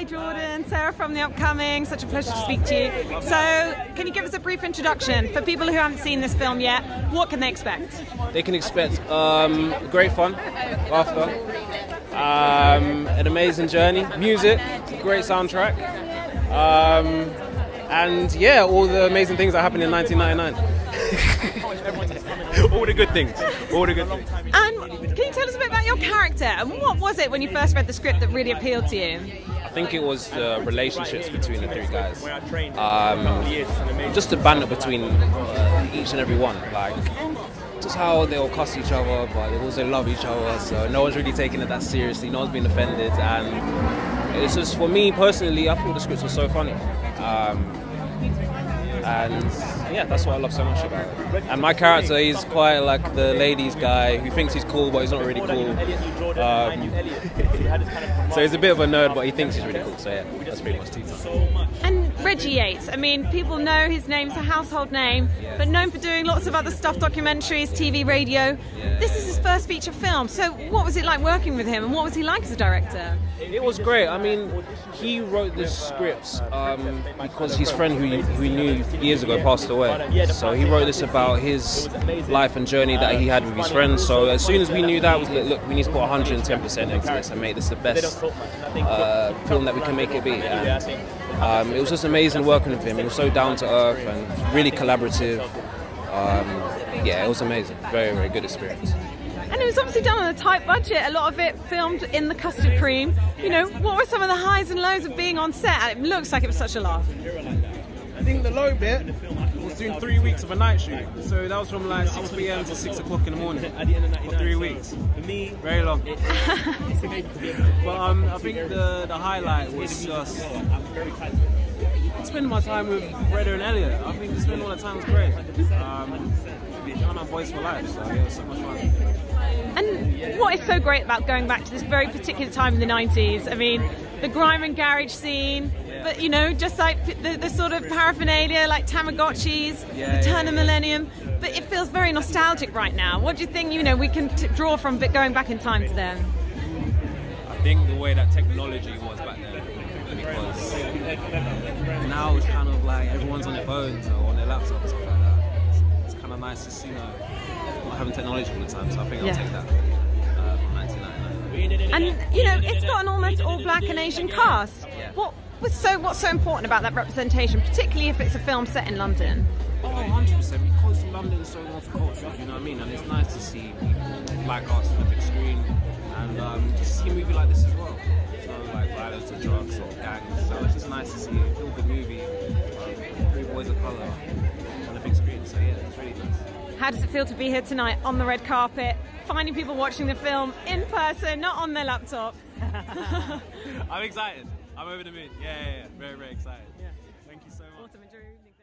Hi, Jordan. Sarah from The Upcoming. Such a pleasure to speak to you. So, can you give us a brief introduction for people who haven't seen this film yet? What can they expect? They can expect um, great fun, laughter, um, an amazing journey, music, great soundtrack, um, and yeah, all the amazing things that happened in 1999. all the good things. All the good things. And can you tell us a bit about your character and what was it when you first read the script that really appealed to you? I think it was the relationships between the three guys. Um, just the banter between uh, each and every one. Like, just how they all cuss each other, but they also love each other. So no one's really taking it that seriously. No one's being offended, and it's just for me personally. I thought the scripts were so funny. Um, and yeah, that's what I love so much about it. And my character, he's quite like the ladies guy who thinks he's cool, but he's not really cool. Um, so he's a bit of a nerd, but he thinks he's really cool. So yeah, that's pretty much Tito. And Reggie Yates, I mean, people know his name's a household name, but known for doing lots of other stuff, documentaries, TV, radio. This is his first feature film. So what was it like working with him, and what was he like as a director? It was great. I mean, he wrote the scripts um, because his friend who who knew years ago passed away. So he wrote this about his life and journey that he had with his friends. So as soon as we knew that, was like, look, we need to put 110% into this and make this the best uh, film that we can make it be. And um, it was just amazing working with him. He was so down to earth and really collaborative. Um, yeah, it was amazing. Very, very good experience. And it was obviously done on a tight budget. A lot of it filmed in the custard cream. You know, what were some of the highs and lows of being on set? And it looks like it was such a laugh. I think the low bit was doing three weeks of a night shoot. So that was from like 6 p.m. to 6 o'clock in the morning for three weeks. For me, very long. but um, I think the, the highlight was just spending my time with Reda and Elliot. I think spending all that time was great. Um, on our boys for life, so yeah, it was so much fun. And what is so great about going back to this very particular time in the 90s? I mean, the grime and garage scene, but you know, just like the, the sort of paraphernalia like Tamagotchis, Yeah, the turn yeah, of yeah. millennium. But it feels very nostalgic right now. What do you think, you know, we can t- draw from bit going back in time to then? I think the way that technology was back then, because now it's kind of like everyone's on their phones or on their laptops and stuff like that. It's, it's kind of nice to see, you know, not having technology all the time. So I think I'll take that uh, And you know, it's got an almost all black and Asian cast. What was so what's so important about that representation, particularly if it's a film set in London? Oh, 100%. Because London's so multicultural, you know what I mean? And it's nice to see people like us on the big screen and um, just see a movie like this as well. So, like violence or drugs or gangs. So, it's just nice to see a feel good movie, um, three boys of colour on the big screen. So, yeah, it's really nice. How does it feel to be here tonight on the red carpet, finding people watching the film in person, not on their laptop? I'm excited. I'm over the moon. Yeah, yeah, yeah. Very, very excited. Yeah. Thank you so much. Awesome. Enjoy your evening.